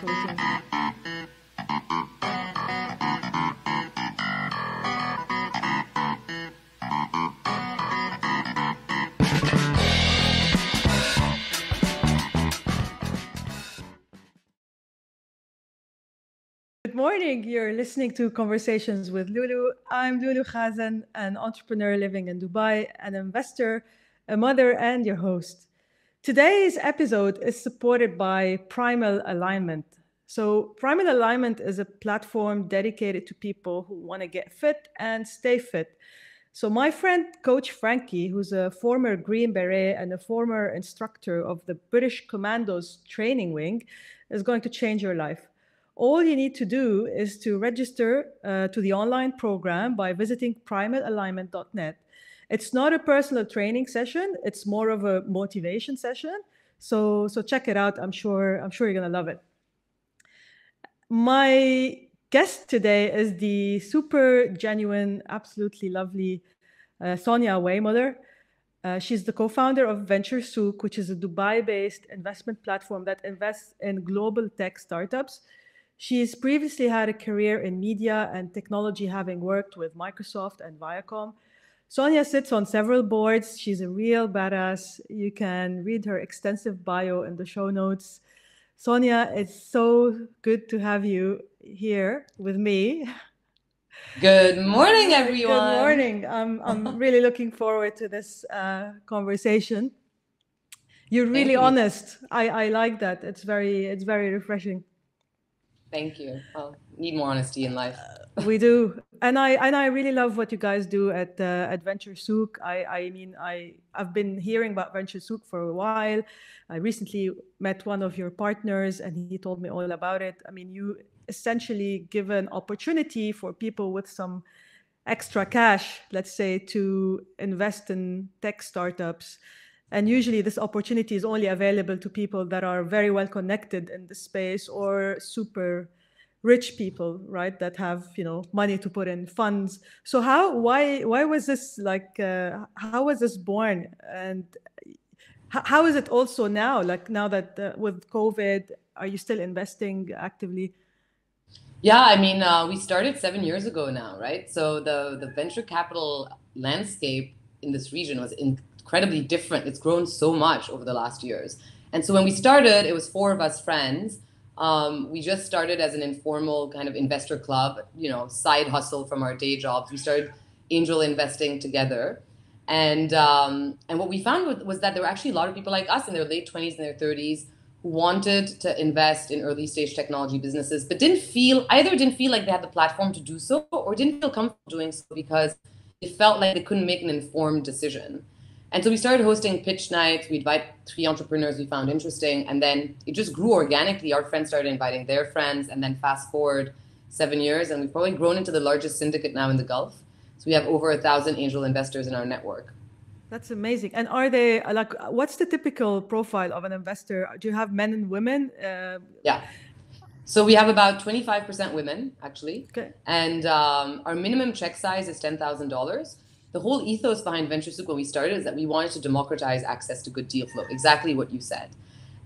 Good morning. You're listening to Conversations with Loulou. I'm Loulou Khazen, an entrepreneur living in Dubai, an investor, a mother, and your host. Today's episode is supported by Primal Alignment. So, Primal Alignment is a platform dedicated to people who want to get fit and stay fit. So, my friend, Coach Franky, who's a former Green Beret and a former instructor of the British Commandos training wing, is going to change your life. All you need to do is to register uh, to the online program by visiting primalalignment.net it's not a personal training session. It's more of a motivation session. So so check it out. I'm sure I'm sure you're gonna love it. My guest today is the super genuine, absolutely lovely uh, Sonia Weymuller. Uh, she's the co-founder of VentureSouq, which is a Dubai-based investment platform that invests in global tech startups. She's previously had a career in media and technology, having worked with Microsoft and Viacom. Sonia sits on several boards. She's a real badass. You can read her extensive bio in the show notes. Sonia, it's so good to have you here with me. Good morning, everyone. Good morning. I'm, I'm really looking forward to this uh, conversation. You're really honest. I, I like that. It's very it's very refreshing. Thank you. I'll need more honesty in life. Uh, we do, and I and I really love what you guys do at uh, at VentureSouq. I I mean I I've been hearing about VentureSouq for a while. I recently met one of your partners, and he told me all about it. I mean, you essentially give an opportunity for people with some extra cash, let's say, to invest in tech startups and usually this opportunity is only available to people that are very well connected in the space or super rich people right that have you know money to put in funds. So how why why was this like uh, how was this born? And how is it also now like now that uh, with covid are you still investing actively? Yeah i mean uh, we started seven years ago now right? So the the venture capital landscape in this region was in, incredibly different. It's grown so much over the last years. And so when we started, it was four of us friends. Um, we just started as an informal kind of investor club, you know, side hustle from our day jobs. We started angel investing together. And um, and what we found was that there were actually a lot of people like us in their late 20s and their 30s who wanted to invest in early stage technology businesses, but didn't feel either didn't feel like they had the platform to do so or didn't feel comfortable doing so because they felt like they couldn't make an informed decision. And so we started hosting pitch nights. We invite three entrepreneurs we found interesting, and then it just grew organically. Our friends started inviting their friends, and then fast forward seven years, and we've probably grown into the largest syndicate now in the Gulf. So we have over a thousand angel investors in our network. That's amazing. And are they like, what's the typical profile of an investor? Do you have men and women? Uh, yeah. So we have about 25% women, actually. Okay. And um, our minimum check size is $10,000 the whole ethos behind VentureSouq when we started is that we wanted to democratize access to good deal flow. Exactly what you said.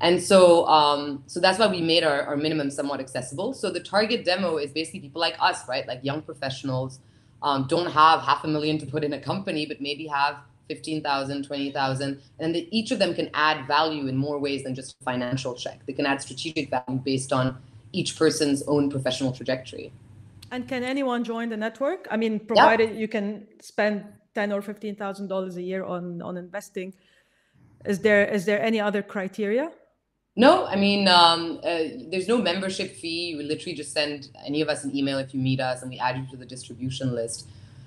And so, um, so that's why we made our, our minimum somewhat accessible. So the target demo is basically people like us, right? Like young professionals, um, don't have half a million to put in a company, but maybe have 15,000, 20,000. And the, each of them can add value in more ways than just a financial check. They can add strategic value based on each person's own professional trajectory. And can anyone join the network? I mean, provided yeah. you can spend ten or fifteen thousand dollars a year on on investing. Is there is there any other criteria? No, I mean, um, uh, there's no membership fee. You literally just send any of us an email if you meet us, and we add you to the distribution list.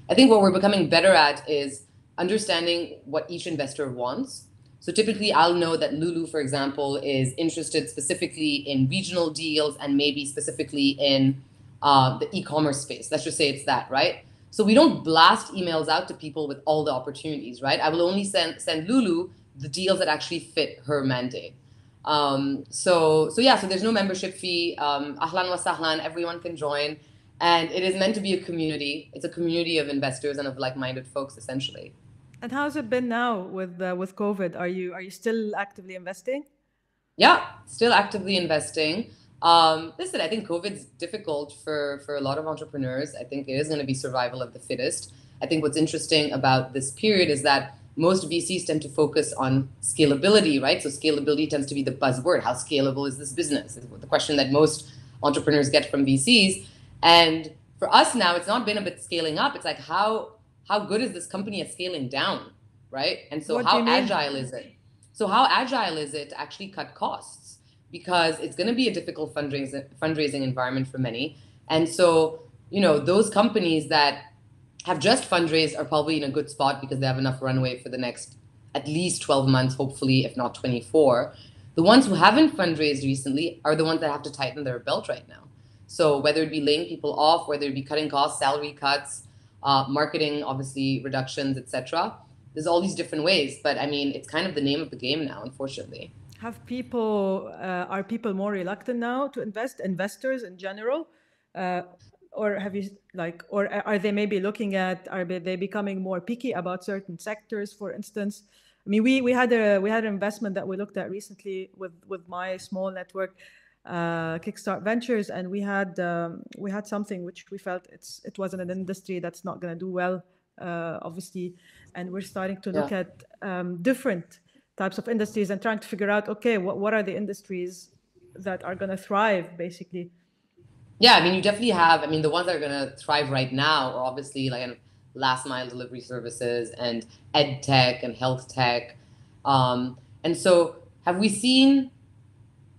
I think what we're becoming better at is understanding what each investor wants. So typically, I'll know that Loulou, for example, is interested specifically in regional deals and maybe specifically in uh, the e-commerce space. Let's just say it's that, right? So we don't blast emails out to people with all the opportunities, right? I will only send send Loulou the deals that actually fit her mandate. Um, so so yeah, so there's no membership fee. Um, ahlan wa sahlan, everyone can join, and it is meant to be a community. It's a community of investors and of like-minded folks, essentially. And how's it been now with uh, with COVID? Are you are you still actively investing? Yeah, still actively investing. Um, listen, I think COVID's difficult for, for a lot of entrepreneurs. I think it is going to be survival of the fittest. I think what's interesting about this period is that most VCs tend to focus on scalability, right? So scalability tends to be the buzzword. How scalable is this business? Is the question that most entrepreneurs get from VCs. And for us now, it's not been about scaling up. It's like how how good is this company at scaling down, right? And so What how agile is it? So how agile is it to actually cut costs? Because it's going to be a difficult fundraising fundraising environment for many. And so, you know, those companies that have just fundraised are probably in a good spot because they have enough runway for the next at least 12 months, hopefully, if not 24. The ones who haven't fundraised recently are the ones that have to tighten their belt right now. So whether it be laying people off, whether it be cutting costs, salary cuts, uh, marketing, obviously reductions, etc. There's all these different ways, but I mean, it's kind of the name of the game now, unfortunately. Have people uh, are people more reluctant now to invest? Investors in general, uh, or have you like, or are they maybe looking at? Are they becoming more picky about certain sectors, for instance? I mean, we we had a we had an investment that we looked at recently with with my small network, uh, Kickstart Ventures, and we had um, we had something which we felt it's it wasn't an industry that's not going to do well, uh, obviously, and we're starting to look Yeah. at um, different types of industries and trying to figure out okay what, what are the industries that are going to thrive basically Yeah, I mean, you definitely have. I mean, the ones that are going to thrive right now are obviously like last mile delivery services and ed tech and health tech. Um, and so, have we seen?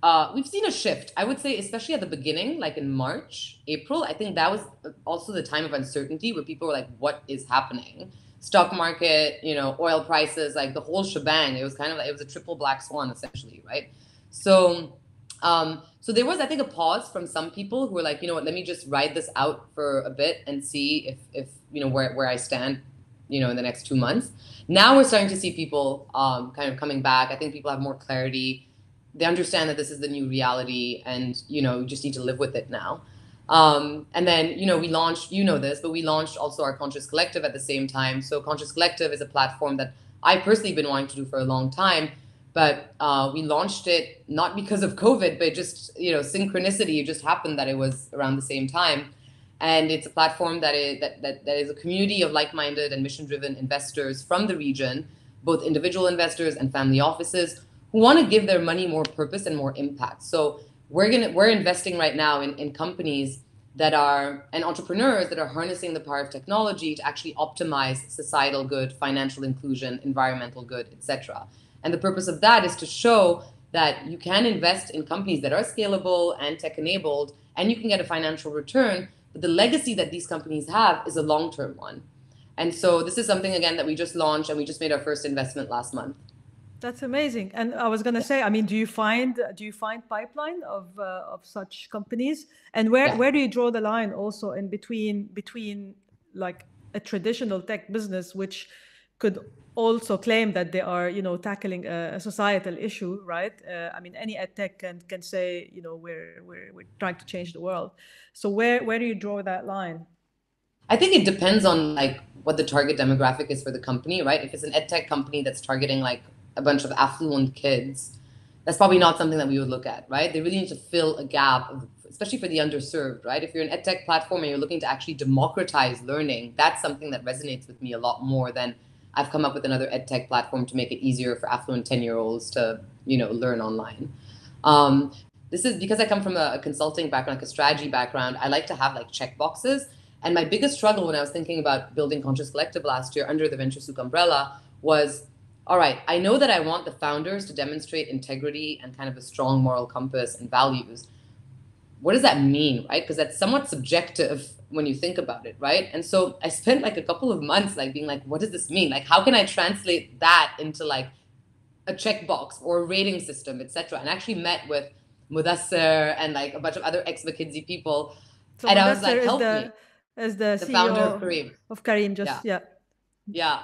Uh, we've seen a shift. I would say, especially at the beginning, like in March, April. I think that was also the time of uncertainty where people were like, "What is happening?" Stock market, you know, oil prices, like the whole shebang. It was kind of like it was a triple black swan, essentially, right? So um, so there was, I think, a pause from some people who were like, you know what, let me just ride this out for a bit and see if, if you know, where, where I stand, you know, in the next two months. Now we're starting to see people um, kind of coming back. I think people have more clarity. They understand that this is the new reality and, you know, you just need to live with it now. Um, and then, you know, we launched, you know this, but we launched also our Conscious Collective at the same time. So Conscious Collective is a platform that I personally been wanting to do for a long time but uh, we launched it not because of COVID, but just you know synchronicity. It just happened that it was around the same time, and it's a platform that is that that, that is a community of like-minded and mission-driven investors from the region, both individual investors and family offices who want to give their money more purpose and more impact. So we're gonna we're investing right now in, in companies that are and entrepreneurs that are harnessing the power of technology to actually optimize societal good, financial inclusion, environmental good, etc. And the purpose of that is to show that you can invest in companies that are scalable and tech enabled, and you can get a financial return. But the legacy that these companies have is a long term one. And so this is something, again, that we just launched and we just made our first investment last month. That's amazing. And i was going to say i mean do you find do you find pipeline of uh, of such companies? And where Yeah. where do you draw the line also in between between like a traditional tech business which could also claim that they are you know tackling a, a societal issue right? Uh, i mean any ed tech can can say you know we're we're we're trying to change the world. So where where do you draw that line? I think it depends on like what the target demographic is for the company, right? If it's an ed tech company that's targeting like a bunch of affluent kids, that's probably not something that we would look at, right? They really need to fill a gap, especially for the underserved, right? If you're an ed tech platform and you're looking to actually democratize learning, that's something that resonates with me a lot more than I've come up with another ed tech platform to make it easier for affluent 10 year olds to, you know, learn online. Um, this is because I come from a, a consulting background, like a strategy background. I like to have like check boxes. And my biggest struggle when I was thinking about building Conscious Collective last year under the VentureSouq umbrella was all right, I know that I want the founders to demonstrate integrity and kind of a strong moral compass and values. What does that mean, right? Because that's somewhat subjective when you think about it, right? And so I spent like a couple of months like being like, what does this mean? Like, how can I translate that into like a checkbox or a rating system, etc. And I actually met with Mudassir and like a bunch of other ex McKinsey people. so and I was like, help the me. is the, The CEO founder of Careem. of Careem just yeah. Yeah.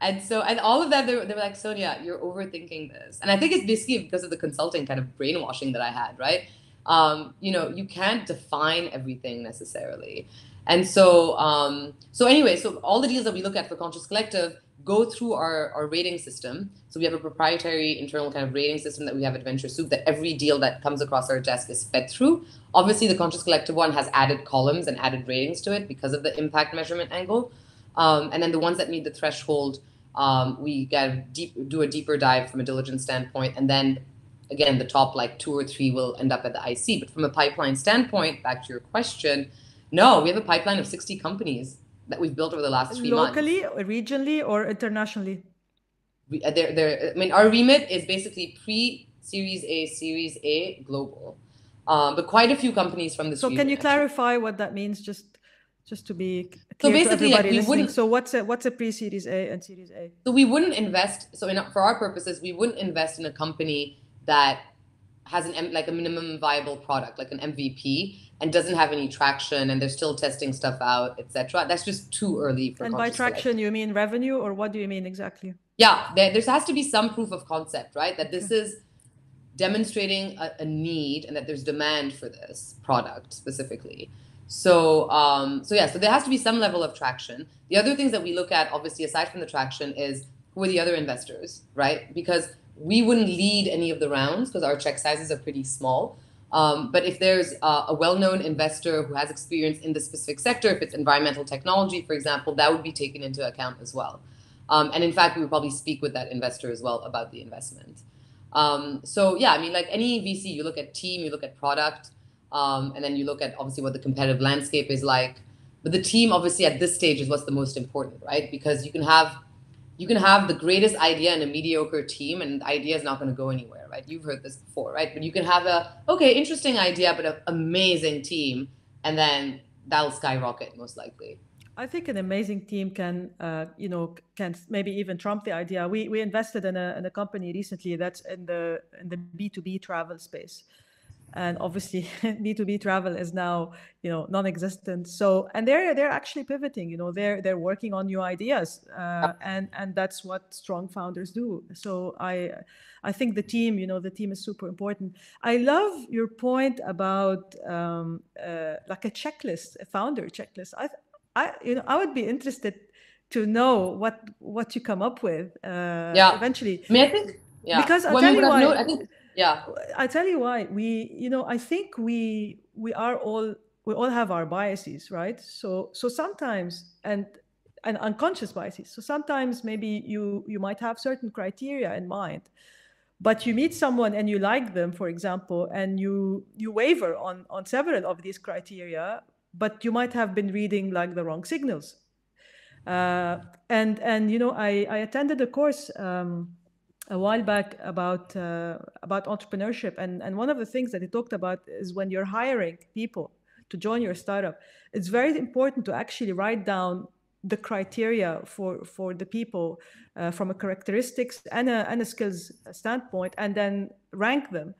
And so, and all of that, they were, they were like, Sonia, you're overthinking this. And I think it's basically because of the consulting kind of brainwashing that I had, right? Um, you know, you can't define everything necessarily. And so, um, so anyway, so all the deals that we look at for Conscious Collective go through our, our rating system. So we have a proprietary internal kind of rating system that we have at VentureSouq that every deal that comes across our desk is fed through. Obviously, the Conscious Collective one has added columns and added ratings to it because of the impact measurement angle. Um, and then the ones that meet the threshold, um, we get deep, do a deeper dive from a diligence standpoint. And then again, the top like two or three will end up at the IC. But from a pipeline standpoint, back to your question, no, we have a pipeline of 60 companies that we've built over the last three locally, months. Locally, regionally, or internationally? We, uh, they're, they're, I mean, our remit is basically pre Series A, Series A, global. Um, but quite a few companies from this. So, region, can you actually. clarify what that means? Just, just to be so basically, like, we listening. So, what's a what's a pre-Series A and Series A? So we wouldn't invest. So in, for our purposes, we wouldn't invest in a company that has an like a minimum viable product, like an MVP, and doesn't have any traction, and they're still testing stuff out, etc. That's just too early for. And by traction, you mean revenue, or what do you mean exactly? Yeah, there, there has to be some proof of concept, right? That this is demonstrating a, a, need and that there's demand for this product specifically. So, um, so yeah, so there has to be some level of traction. The other things that we look at, obviously, aside from the traction, is who are the other investors, right? Because we wouldn't lead any of the rounds because our check sizes are pretty small. Um, but if there's uh, a well-known investor who has experience in the specific sector, if it's environmental technology, for example, that would be taken into account as well. Um, and in fact, we would probably speak with that investor as well about the investment. Um, so yeah, I mean, like any VC, you look at team, you look at product, um, and then you look at obviously what the competitive landscape is like. But the team, obviously, at this stage is what's the most important, right? Because you can have you can have the greatest idea in a mediocre team and the idea is not going to go anywhere right you've heard this before right but you can have a okay interesting idea but an amazing team and then that'll skyrocket most likely I think an amazing team can, uh, you know, can maybe even trump the idea. We we invested in a in a company recently that's in the in the B two B travel space, and obviously b2b travel is now you know non-existent. So and they're they're actually pivoting you know they're they're working on new ideas uh, and and that's what strong founders do. So i i think the team you know the team is super important. I love your point about um, uh, like a checklist a founder checklist. I i you know i would be interested to know what what you come up with uh, yeah. eventually. I mean, I think yeah. Because i'll well, tell you why. no, I think yeah. I tell you why we you know i think we we are all we all have our biases right? So so sometimes and and unconscious biases. So sometimes maybe you you might have certain criteria in mind but you meet someone and you like them for example and you you waver on on several of these criteria but you might have been reading like the wrong signals. Uh, and and you know i i attended a course um, a while back about uh, about entrepreneurship, and and one of the things that he talked about is when you're hiring people to join your startup, it's very important to actually write down the criteria for for the people uh, from a characteristics and a, and a skills standpoint, and then rank them,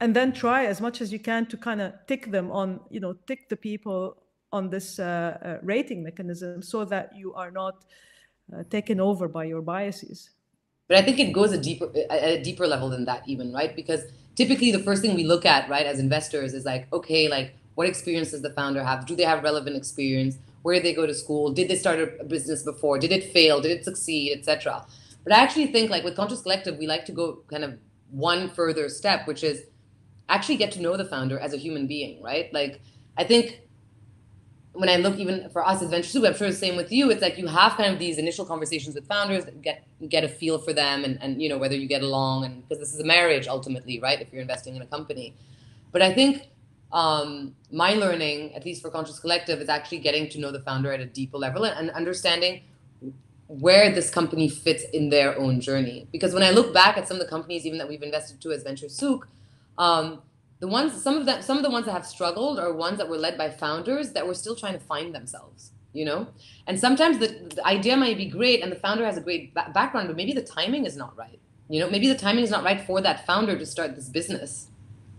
and then try as much as you can to kind of tick them on, you know, tick the people on this uh, uh rating mechanism so that you are not uh, taken over by your biases. But I think it goes a deeper a deeper level than that even, right? Because typically the first thing we look at, right, as investors is like, okay, like what experience does the founder have? Do they have relevant experience? Where did they go to school? Did they start a business before? Did it fail? Did it succeed, etc. But I actually think like with Conscious Collective, we like to go kind of one further step, which is actually get to know the founder as a human being, right? Like I think when I look even for us as VentureSouq, I'm sure the same with you. It's like you have kind of these initial conversations with founders, get get a feel for them, and and you know whether you get along, and because this is a marriage ultimately, right? If you're investing in a company, but I think um, my learning, at least for Conscious Collective, is actually getting to know the founder at a deeper level and, and understanding where this company fits in their own journey. Because when I look back at some of the companies, even that we've invested to as VentureSouq, um, the ones some of them some of the ones that have struggled are ones that were led by founders that were still trying to find themselves you know? And sometimes the, the idea might be great and the founder has a great ba- background but maybe the timing is not right you know? Maybe the timing is not right for that founder to start this business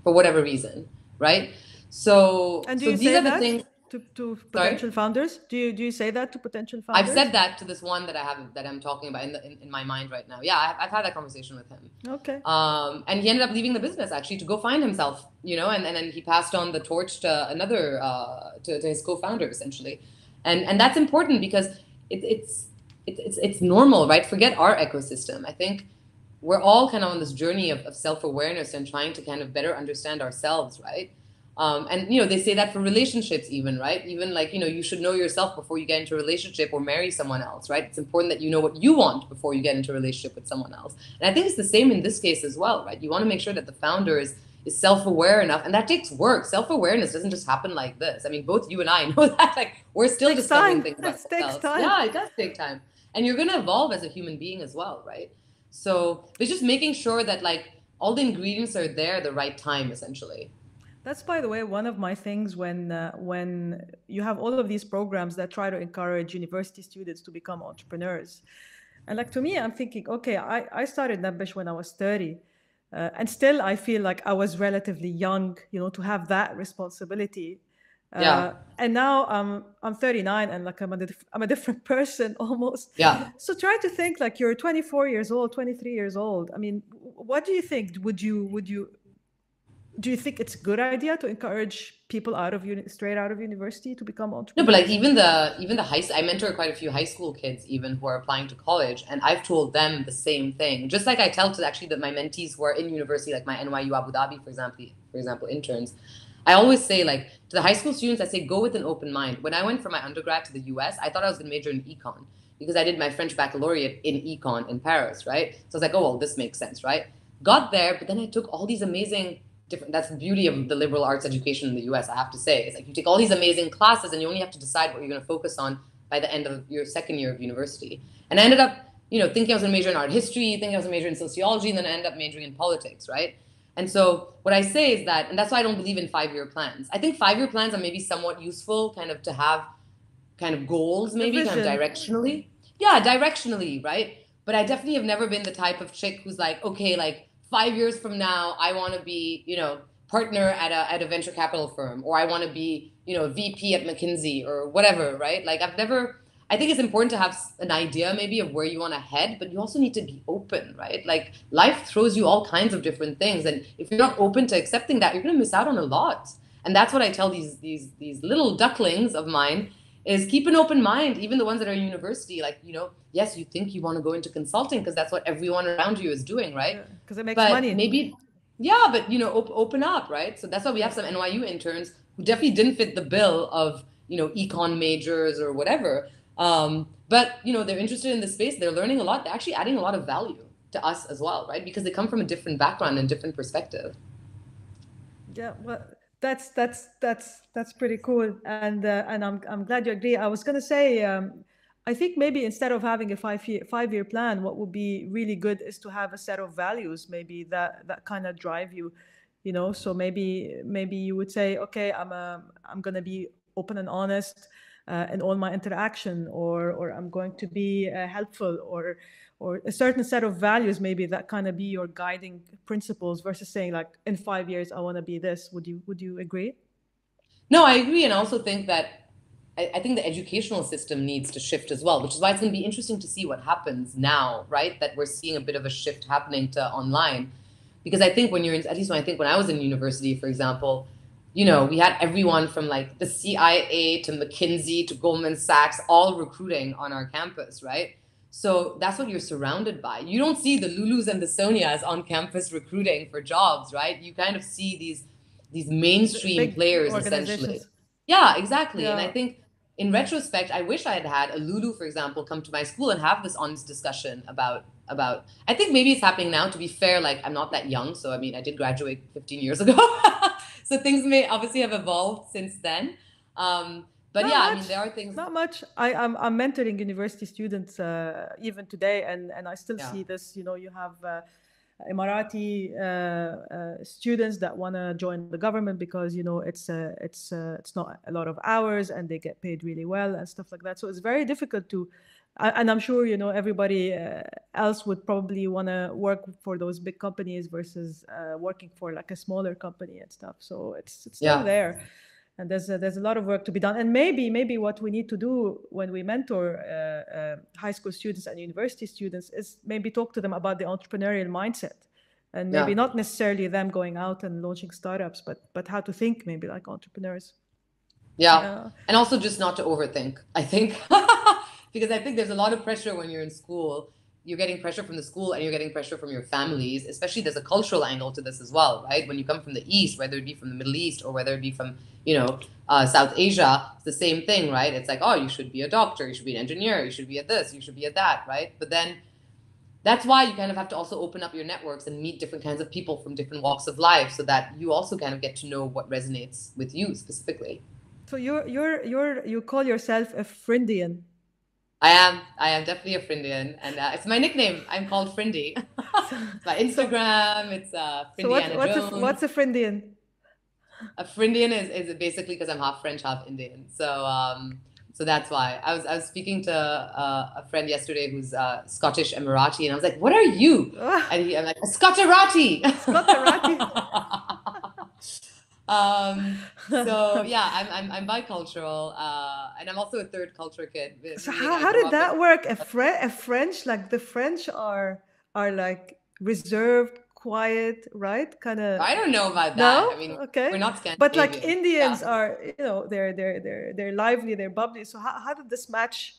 for whatever reason right? So and do so you these say are the that? things to, to potential founders do you do you say that to potential founders I've said that to this one that I have that I'm talking about in, the, in, in my mind right now. Yeah, I've, I've had that conversation with him. okay Um, and he ended up leaving the business actually to go find himself, you know, and, and then he passed on the torch to another, uh, to, to his co-founder essentially. And, and that's important because it, it's, it's, it's, it's normal, right? Forget our ecosystem. I think we're all kind of on this journey of, of self-awareness and trying to kind of better understand ourselves, right? Um, and you know they say that for relationships even right? Even like you know you should know yourself before you get into a relationship or marry someone else right? It's important that you know what you want before you get into a relationship with someone else. And i think it's the same in this case as well right? You want to make sure that the founder is is self-aware enough and that takes work. Self-awareness doesn't just happen like this. I mean both you and i know that like we're still discovering time. things about it ourselves. time. yeah it does take time. And you're going to evolve as a human being as well right? So it's just making sure that like all the ingredients are there at the right time essentially that's, by the way, one of my things when uh, when you have all of these programs that try to encourage university students to become entrepreneurs. And like to me, I'm thinking, okay, I, I started Nabbesh when I was 30. Uh, and still, I feel like I was relatively young, you know, to have that responsibility. Uh, yeah. And now I'm I'm 39 and like I'm a I'm a different person almost. Yeah. So try to think like you're 24 years old, 23 years old. I mean, what do you think? Would you would you do you think it's a good idea to encourage people out of uni- straight out of university to become entrepreneurs? No, but like even the even the high I mentor quite a few high school kids even who are applying to college, and I've told them the same thing. Just like I tell to actually that my mentees who are in university, like my NYU Abu Dhabi, for example, for example, interns. I always say like to the high school students, I say go with an open mind. When I went for my undergrad to the US, I thought I was going to major in econ because I did my French baccalaureate in econ in Paris, right? So I was like, oh well, this makes sense, right? Got there, but then I took all these amazing different that's the beauty of the liberal arts education in the US I have to say. It's like you take all these amazing classes and you only have to decide what you're going to focus on by the end of your second year of university. And I ended up you know thinking I was going to major in art history thinking I was going to major in sociology and then I ended up majoring in politics right? And so what I say is that and that's why I don't believe in five year plans. I think five year plans are maybe somewhat useful kind of to have kind of goals maybe kind of directionally. Yeah directionally right? But I definitely have never been the type of chick who's like okay like five years from now, I want to be, you know, partner at a at a venture capital firm, or I want to be, you know, VP at McKinsey or whatever, right? Like I've never. I think it's important to have an idea maybe of where you want to head, but you also need to be open, right? Like life throws you all kinds of different things, and if you're not open to accepting that, you're going to miss out on a lot. And that's what I tell these these these little ducklings of mine is keep an open mind, even the ones that are in university. Like, you know, yes, you think you want to go into consulting because that's what everyone around you is doing, right? Because yeah, it makes but money. Maybe, yeah, but you know, op- open up, right? So that's why we have some NYU interns who definitely didn't fit the bill of you know econ majors or whatever. Um, but you know, they're interested in the space. They're learning a lot. They're actually adding a lot of value to us as well, right? Because they come from a different background and different perspective. Yeah, well, that's that's that's that's pretty cool, and uh, and I'm I'm glad you agree. I was gonna say. Um, I think maybe instead of having a five year five year plan, what would be really good is to have a set of values, maybe that that kind of drive you, you know. So maybe maybe you would say, okay, I'm a I'm gonna be open and honest uh, in all my interaction, or or I'm going to be uh, helpful, or or a certain set of values, maybe that kind of be your guiding principles versus saying like in five years I want to be this. Would you would you agree? No, I agree, and I also think that I, I, think the educational system needs to shift as well, which is why it's going to be interesting to see what happens now, right? That we're seeing a bit of a shift happening to online. Because I think when you're in, at least when I think when I was in university, for example, you know, we had everyone from like the CIA to McKinsey to Goldman Sachs all recruiting on our campus, right? So that's what you're surrounded by. You don't see the Loulous and the Sonias on campus recruiting for jobs, right? You kind of see these these mainstream Big players essentially. Yeah, exactly. Yeah. And I think in retrospect, I wish I had had a Loulou, for example, come to my school and have this honest discussion about about. I think maybe it's happening now. To be fair, like I'm not that young, so I mean, I did graduate 15 years ago, so things may obviously have evolved since then. Um, but not yeah, much, I mean, there are things. Not much. I, I'm I'm mentoring university students uh, even today, and and I still yeah. see this. You know, you have. Uh, Emirati uh, uh, students that want to join the government because you know it's uh, it's uh, it's not a lot of hours and they get paid really well and stuff like that. So it's very difficult to, and I'm sure you know everybody uh, else would probably want to work for those big companies versus uh, working for like a smaller company and stuff. So it's it's still yeah. there and there's a, there's a lot of work to be done and maybe maybe what we need to do when we mentor uh, uh, high school students and university students is maybe talk to them about the entrepreneurial mindset and maybe yeah. not necessarily them going out and launching startups but but how to think maybe like entrepreneurs yeah, yeah. and also just not to overthink i think because I think there's a lot of pressure when you're in school. You're getting pressure from the school and you're getting pressure from your families, especially there's a cultural angle to this as well, right? When you come from the East, whether it be from the Middle East or whether it be from, you know, uh, South Asia, it's the same thing, right? It's like, oh, you should be a doctor, you should be an engineer, you should be at this, you should be at that, right? But then that's why you kind of have to also open up your networks and meet different kinds of people from different walks of life so that you also kind of get to know what resonates with you specifically. So you're you're you're you call yourself a Frindian. I am. I am definitely a Frindian, and uh, it's my nickname. I'm called Frindy. it's my Instagram. It's uh, Frindiana so what, what's Jones. A, what's a Frindian? A Frindian is, is basically because I'm half French, half Indian. So um, so that's why I was I was speaking to uh, a friend yesterday who's uh, Scottish Emirati, and I was like, "What are you?" and he, I'm like, "Scotcherati." Scotcherati. um, so yeah, I'm I'm, I'm bicultural, uh, and I'm also a third culture kid. So how, how did that work? A, Fre- a French like the French are are like reserved, quiet, right? Kind of. I don't know about that. No? I mean, okay. we're not Scandinavian. But like Indians Yeah. are, you know, they're they're they're they're lively, they're bubbly. So how, how did this match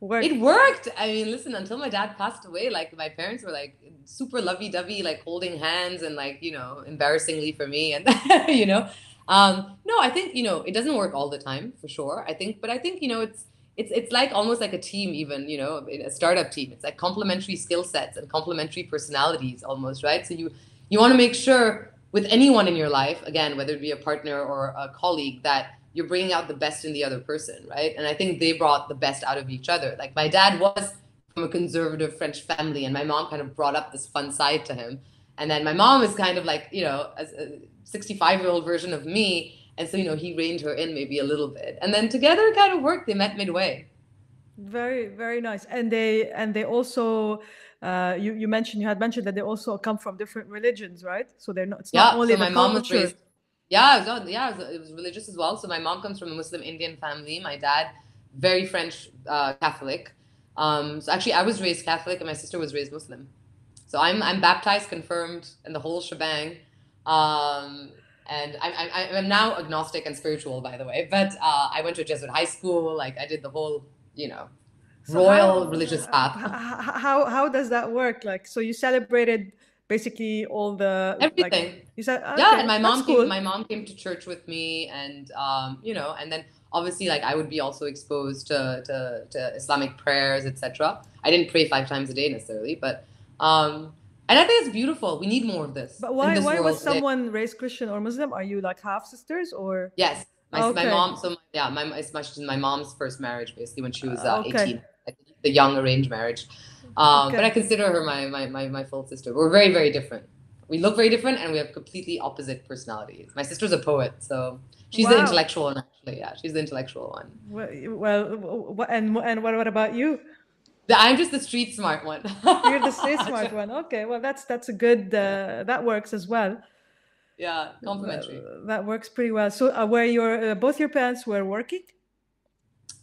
work? It worked. I mean, listen, until my dad passed away, like my parents were like super lovey-dovey, like holding hands and like, you know, embarrassingly for me and you know. Um, no, I think, you know, it doesn't work all the time for sure. I think, but I think, you know, it's it's it's like almost like a team even, you know, a startup team. It's like complementary skill sets and complementary personalities almost, right? So you you want to make sure with anyone in your life, again, whether it be a partner or a colleague, that you're bringing out the best in the other person, right? And I think they brought the best out of each other. Like my dad was from a conservative French family, and my mom kind of brought up this fun side to him. And then my mom is kind of like, you know, a 65 year old version of me. And so, you know, he reined her in maybe a little bit. And then together it kind of worked. They met midway. Very, very nice. And they and they also uh, you you mentioned you had mentioned that they also come from different religions, right? So they're not. It's Yeah. not only So the my mom was culture. raised. Yeah, it was, yeah, it was, it was religious as well. So my mom comes from a Muslim Indian family. My dad, very French uh, Catholic. Um, so actually, I was raised Catholic, and my sister was raised Muslim. So I'm I'm baptized, confirmed, and the whole shebang. Um, and I'm, I'm I'm now agnostic and spiritual, by the way. But uh, I went to a Jesuit high school. Like I did the whole, you know, So royal how- religious path. How how does that work? Like, so you celebrated basically all the like, Everything. you said yeah and my mom cool. came my mom came to church with me and um you know and then obviously like i would be also exposed to to, to islamic prayers etc i didn't pray five times a day necessarily but um and i think it's beautiful we need more of this But why this why was today. someone raised Christian or Muslim? Are you like half sisters or? yes my, Okay. my mom so yeah my it's much my mom's first marriage basically when she was uh, Okay. 18 like, the young arranged marriage um but i consider her my, my my my full sister. We're very very different. We look very different and we have completely opposite personalities. My sister's a poet so she's the intellectual one actually. Yeah she's the intellectual one. Well, well, and and what what about you? I'm just the street smart one. You're the street smart one. Okay, well that's that's a good uh, that works as well. yeah complimentary. Uh, that works pretty well. So uh, were your uh, both your parents were working?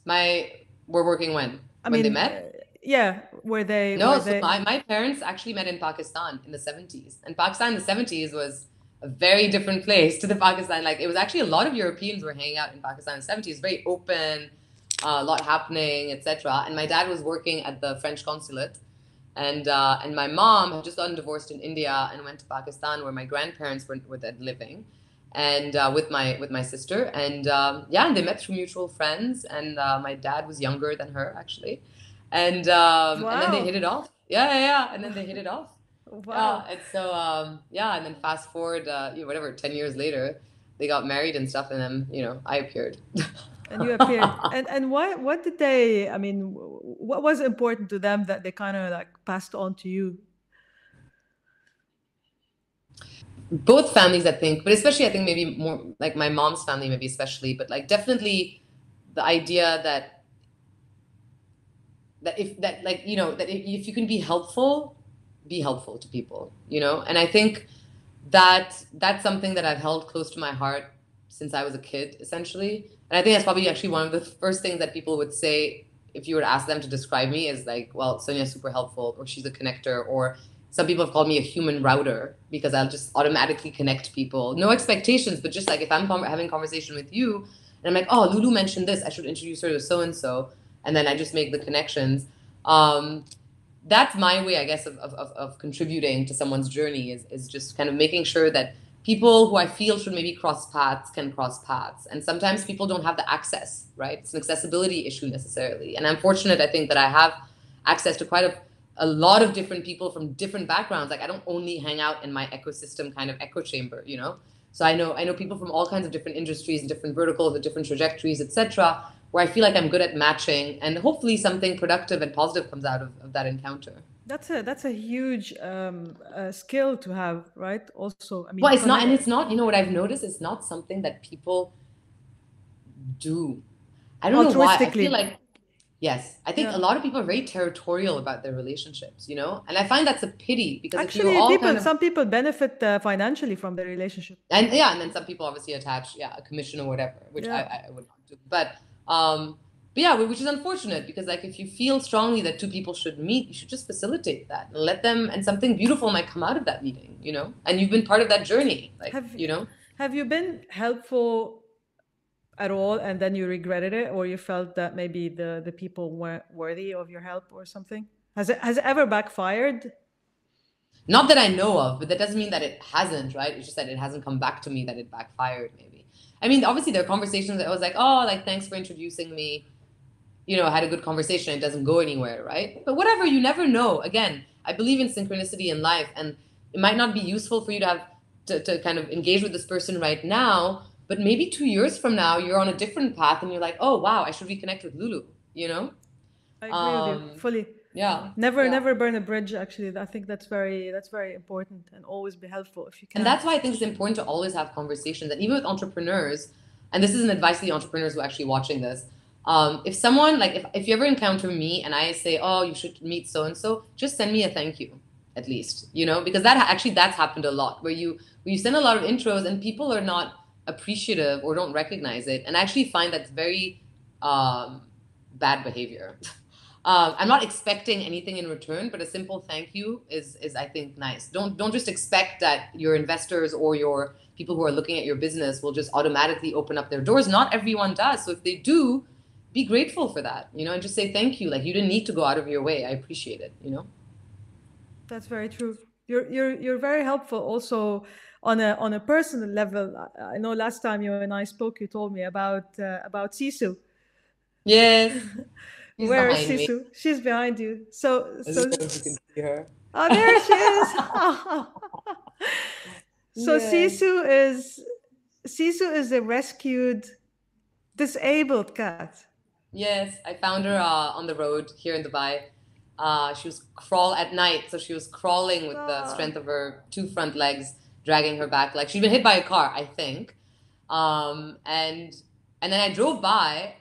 my we're working when? I when mean, they met yeah, were they? No, were so they, my, my parents actually met in Pakistan in the 70s. And Pakistan in the 70s was a very different place to the Pakistan. Like, it was actually a lot of Europeans were hanging out in Pakistan in the 70s, very open, uh, a lot happening, etc. And my dad was working at the French consulate. And, uh, and my mom had just gotten divorced in India and went to Pakistan where my grandparents were, were then living and uh, with my with my sister and um, yeah and they met through mutual friends and uh, my dad was younger than her actually and um, and then they hit it off. Yeah yeah yeah. And then they hit it off. Wow. yeah and so um, yeah and then fast forward uh, you know, whatever 10 years later they got married and stuff and then you know I appeared. And you appeared. And and what what did they i mean what was important to them that they kind of like passed on to you? Both families i think but especially i think maybe more like my mom's family maybe especially but like definitely the idea that that if that like you know that if, you can be helpful be helpful to people you know and i think that that's something that i've held close to my heart since i was a kid essentially and i think that's probably actually one of the first things that people would say if you were to ask them to describe me is like well sonia's super helpful or she's a connector or some people have called me a human router because I'll just automatically connect people. No expectations, but just like if I'm having conversation with you and I'm like, oh, Loulou mentioned this, I should introduce her to so and so. And then I just make the connections. Um, that's my way, I guess, of, of, of contributing to someone's journey is, is just kind of making sure that people who I feel should maybe cross paths can cross paths. And sometimes people don't have the access, right? It's an accessibility issue necessarily. And I'm fortunate, I think, that I have access to quite a, a lot of different people from different backgrounds. Like I don't only hang out in my ecosystem kind of echo chamber, you know? So I know I know people from all kinds of different industries and different verticals and different trajectories, etc where I feel like I'm good at matching, and hopefully something productive and positive comes out of, of that encounter. That's a that's a huge um, uh, skill to have, right? Also, I mean, well, it's not, and it's not. You know what I've noticed? It's not something that people do. I don't know why. I feel like yes, I think yeah. a lot of people are very territorial about their relationships. You know, and I find that's a pity because actually, people kind of, some people benefit uh, financially from the relationship, and yeah, and then some people obviously attach yeah a commission or whatever, which yeah. I, I would not do, but um, but yeah, which is unfortunate because like if you feel strongly that two people should meet, you should just facilitate that and let them, and something beautiful might come out of that meeting, you know. And you've been part of that journey, like have, you know. Have you been helpful at all, and then you regretted it, or you felt that maybe the the people weren't worthy of your help or something? Has it has it ever backfired? Not that I know of, but that doesn't mean that it hasn't, right? It's just that it hasn't come back to me that it backfired, maybe. I mean, obviously there are conversations that I was like, oh, like thanks for introducing me. You know, I had a good conversation. It doesn't go anywhere, right? But whatever, you never know. Again, I believe in synchronicity in life, and it might not be useful for you to have to, to kind of engage with this person right now, but maybe two years from now you're on a different path and you're like, oh wow, I should reconnect with Loulou. You know? I agree um, with you um, fully yeah. Never yeah. never burn a bridge actually. I think that's very that's very important and always be helpful if you can. and that's why i think it's important to always have conversations and even with entrepreneurs and this is an advice to the entrepreneurs who are actually watching this um, if someone like if, if you ever encounter me and i say oh you should meet so and so just send me a thank you at least you know because that actually that's happened a lot where you where you send a lot of intros and people are not appreciative or don't recognize it and i actually find that's very um, bad behavior Uh, I'm not expecting anything in return, but a simple thank you is is I think nice. Don't don't just expect that your investors or your people who are looking at your business will just automatically open up their doors. Not everyone does. So if they do, be grateful for that, you know, and just say thank you. Like you didn't need to go out of your way. I appreciate it, you know. That's very true. You're you're you're very helpful also on a on a personal level. I know last time you and I spoke, you told me about uh, about Sisu. Yes. She's Where is Sisu? Me. She's behind you. So, so you can see her. Oh, there she is. so yeah. Sisu is Sisu is a rescued disabled cat. Yes, I found her uh, on the road here in Dubai. Uh, she was crawl at night, so she was crawling with oh. the ah. strength of her two front legs, dragging her back like she'd been hit by a car, I think. Um, and and then I drove by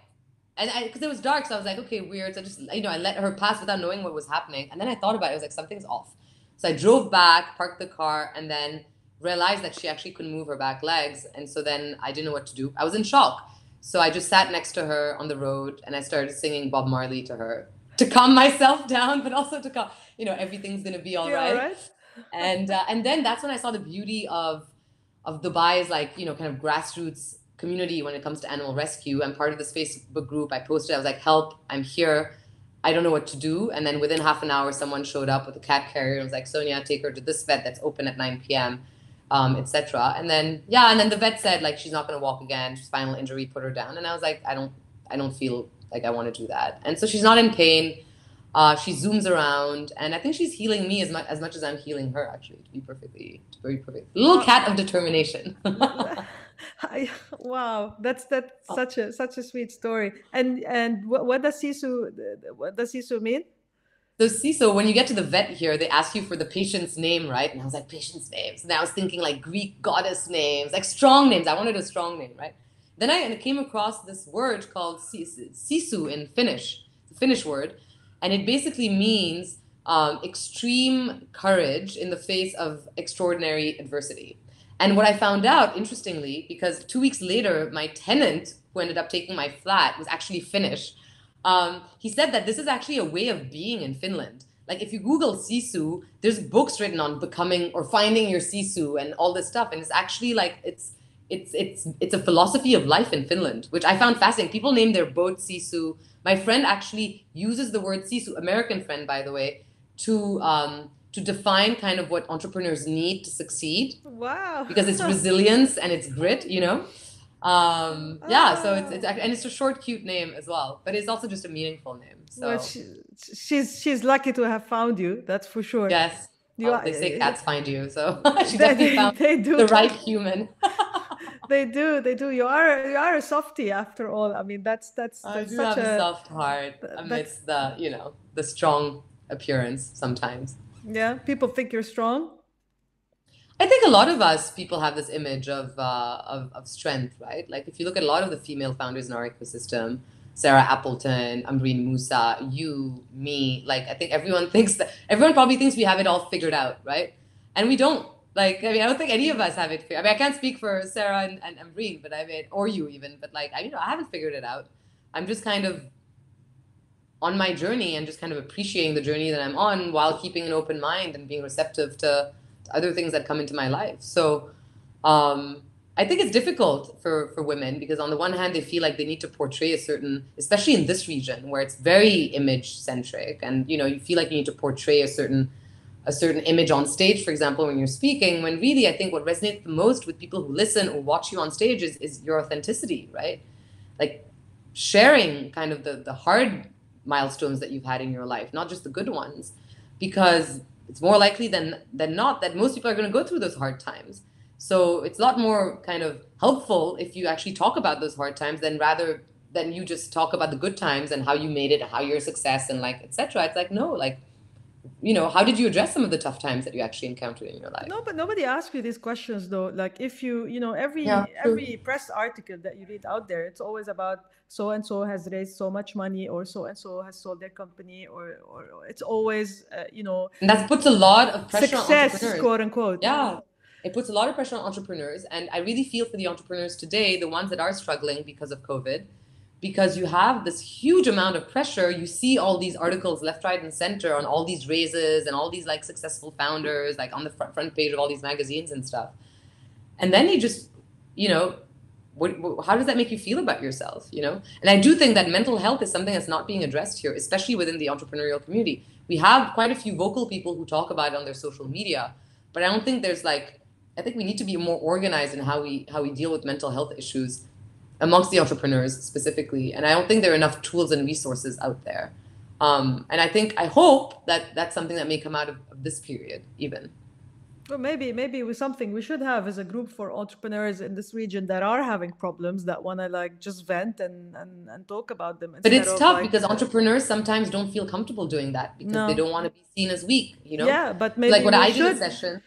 and I because it was dark, so I was like, okay, weird. So I just you know I let her pass without knowing what was happening, and then I thought about it. I was like, something's off. So I drove back, parked the car, and then realized that she actually couldn't move her back legs, and so then I didn't know what to do. I was in shock. So I just sat next to her on the road, and I started singing Bob Marley to her to calm myself down, but also to calm, you know, everything's gonna be all right. All right. and uh, and then that's when I saw the beauty of of Dubai's like you know kind of grassroots community when it comes to animal rescue. I'm part of this Facebook group. I posted, I was like, help, I'm here. I don't know what to do. And then within half an hour, someone showed up with a cat carrier and was like, Sonia, take her to this vet that's open at 9 p.m., um, etc. And then, yeah, and then the vet said, like, she's not going to walk again. Spinal injury, put her down. And I was like, I don't, I don't feel like I want to do that. And so she's not in pain. Uh, she zooms around, and I think she's healing me as much as much as I'm healing her. Actually, to be perfectly, to be perfect, little cat of determination. I, wow, that's that's oh. such a such a sweet story. And and what, what does Sisu what does Sisu mean? So Sisu, when you get to the vet here, they ask you for the patient's name, right? And I was like, patient's names. And I was thinking like Greek goddess names, like strong names. I wanted a strong name, right? Then I came across this word called sisu in Finnish, the Finnish word, and it basically means um, extreme courage in the face of extraordinary adversity. And what I found out, interestingly, because two weeks later, my tenant, who ended up taking my flat, was actually Finnish. Um, he said that this is actually a way of being in Finland. Like if you Google Sisu, there's books written on becoming or finding your Sisu and all this stuff. And it's actually like it's it's it's it's a philosophy of life in Finland, which I found fascinating. People name their boat sisu. My friend actually uses the word sisu, American friend by the way, to um, to define kind of what entrepreneurs need to succeed. Wow! Because it's resilience and it's grit, you know. Um, yeah, so it's, it's and it's a short, cute name as well, but it's also just a meaningful name. So well, she, she's she's lucky to have found you. That's for sure. Yes. You well, are, they say cats find you, so she definitely they, found they do. the right human. they do they do you are you are a softie after all i mean that's that's, that's I do such have a, a soft heart amidst the you know the strong appearance sometimes yeah people think you're strong I think a lot of us people have this image of, uh, of of strength, right? Like if you look at a lot of the female founders in our ecosystem, Sarah Appleton, Ambareen Musa, you, me, like I think everyone thinks that everyone probably thinks we have it all figured out, right? And we don't. Like, I mean, I don't think any of us have it. I mean, I can't speak for Sarah and, and, Breen, but I mean, or you even, but like, I, you know, I haven't figured it out. I'm just kind of on my journey and just kind of appreciating the journey that I'm on while keeping an open mind and being receptive to, to other things that come into my life. So, um, I think it's difficult for, for women because on the one hand they feel like they need to portray a certain, especially in this region where it's very image centric, and you know you feel like you need to portray a certain a certain image on stage, for example, when you're speaking, when really I think what resonates the most with people who listen or watch you on stage is, is your authenticity, right? Like sharing kind of the, the hard milestones that you've had in your life, not just the good ones, because it's more likely than, than not that most people are going to go through those hard times. So it's a lot more kind of helpful if you actually talk about those hard times than rather than you just talk about the good times and how you made it, how you're a success and like, etc. It's like, no, like you know how did you address some of the tough times that you actually encountered in your life? No but nobody asks you these questions though. Like if you you know every yeah, every press article that you read out there it's always about so and so has raised so much money or so and so has sold their company or or, it's always uh, you know and that puts a lot of pressure success, on entrepreneurs. quote unquote. Yeah it puts a lot of pressure on entrepreneurs. And i really feel for the entrepreneurs today the ones that are struggling because of covid because you have this huge amount of pressure. You see all these articles left, right, and center on all these raises and all these like successful founders, like on the front, front page of all these magazines and stuff. And then you just, you know, what, what, how does that make you feel about yourself? You know, and I do think that mental health is something that's not being addressed here, especially within the entrepreneurial community. We have quite a few vocal people who talk about it on their social media, but I don't think there's like, I think we need to be more organized in how we how we deal with mental health issues amongst the entrepreneurs specifically. And I don't think there are enough tools and resources out there. Um, and I think, I hope that that's something that may come out of, of this period, even. Well, maybe, maybe with something we should have as a group for entrepreneurs in this region that are having problems that want to like just vent and, and, and talk about them. But it's tough like, because entrepreneurs sometimes don't feel comfortable doing that because no. they don't want to be seen as weak, you know? Yeah, but maybe like what I should. did a session